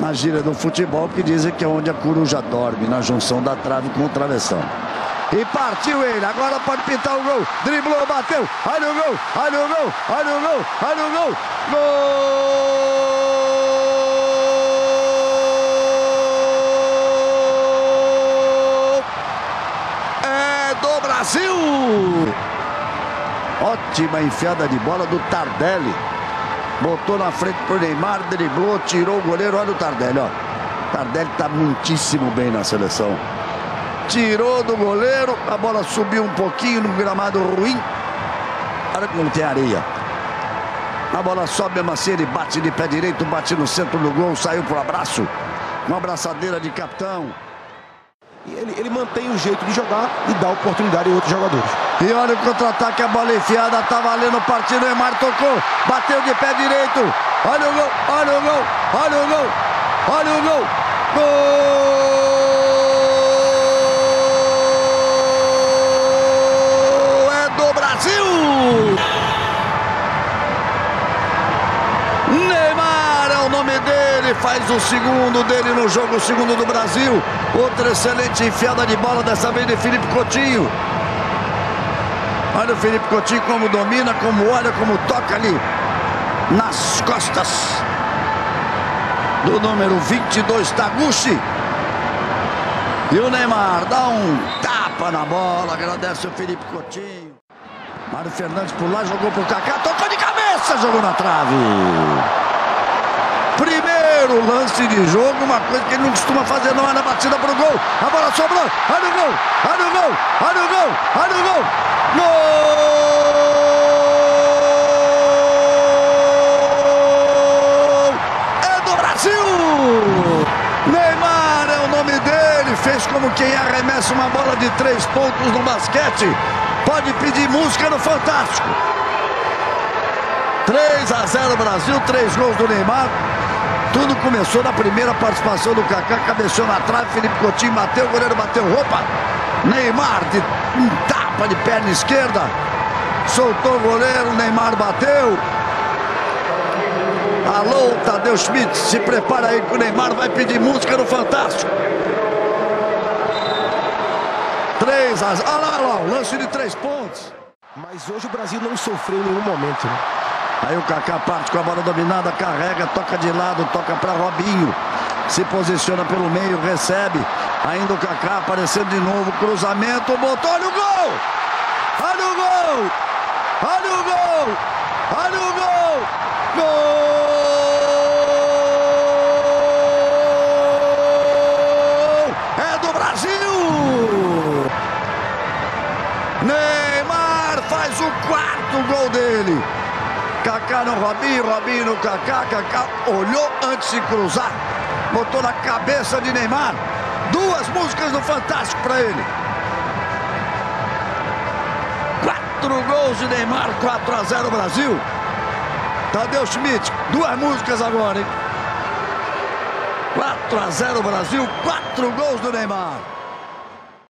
na gíria do futebol, que dizem que é onde a coruja dorme, na junção da trave com o travessão. E partiu ele, agora pode pintar o gol. Driblou, bateu. Olha o gol, olha o gol, olha o gol, olha o gol. Gol! É do Brasil! Ótima enfiada de bola do Tardelli. Botou na frente pro Neymar, driblou, tirou o goleiro. Olha o Tardelli, ó. Tardelli tá muitíssimo bem na seleção. Tirou do goleiro, a bola subiu um pouquinho no gramado ruim. Olha como tem areia. A bola sobe mesmo assim, ele bate de pé direito, bate no centro do gol, saiu pro abraço. Uma abraçadeira de capitão. Ele, ele mantém o jeito de jogar e dá oportunidade a outros jogadores. E olha o contra-ataque, a bola enfiada, tá valendo o partido, Neymar tocou, bateu de pé direito. Olha o gol, olha o gol, olha o gol, olha o gol. Gol! Nome dele, faz o segundo dele no jogo, o segundo do Brasil. Outra excelente enfiada de bola, dessa vez de Felipe Coutinho. Olha o Felipe Coutinho como domina, como olha, como toca ali nas costas do número 22, Taguchi. E o Neymar dá um tapa na bola, agradece o Felipe Coutinho. Mário Fernandes por lá, jogou pro Kaká, tocou de cabeça, jogou na trave. Primeiro lance de jogo, uma coisa que ele não costuma fazer, não é na batida pro gol. A bola sobrou, olha o gol, olha o gol, olha o gol, olha o gol. Gol! É do Brasil! Neymar é o nome dele, fez como quem arremessa uma bola de três pontos no basquete. Pode pedir música no Fantástico. 3 a 0 Brasil, três gols do Neymar. Tudo começou na primeira participação do Kaká, cabeceou na trave, Felipe Coutinho bateu, o goleiro bateu roupa. Neymar de um tapa de perna esquerda, soltou o goleiro, Neymar bateu. Alô, Tadeu Schmidt, se prepara aí que o Neymar vai pedir música no Fantástico. 3 a 0. Olha lá, olha lá, lance de três pontos. Mas hoje o Brasil não sofreu em nenhum momento. Né? Aí o Kaká parte com a bola dominada, carrega, toca de lado, toca para Robinho. Se posiciona pelo meio, recebe. Ainda o Kaká aparecendo de novo, cruzamento, botou, olha o gol! Olha o gol! Olha o gol! Olha o gol! Gol! É do Brasil! Neymar faz o quarto gol dele. Kaká no Robinho, Robinho no Kaká, Kaká olhou antes de cruzar, botou na cabeça de Neymar. Duas músicas no Fantástico para ele. Quatro gols de Neymar, 4 a 0 Brasil. Tadeu Schmidt, duas músicas agora, hein? 4 a 0 Brasil, quatro gols do Neymar.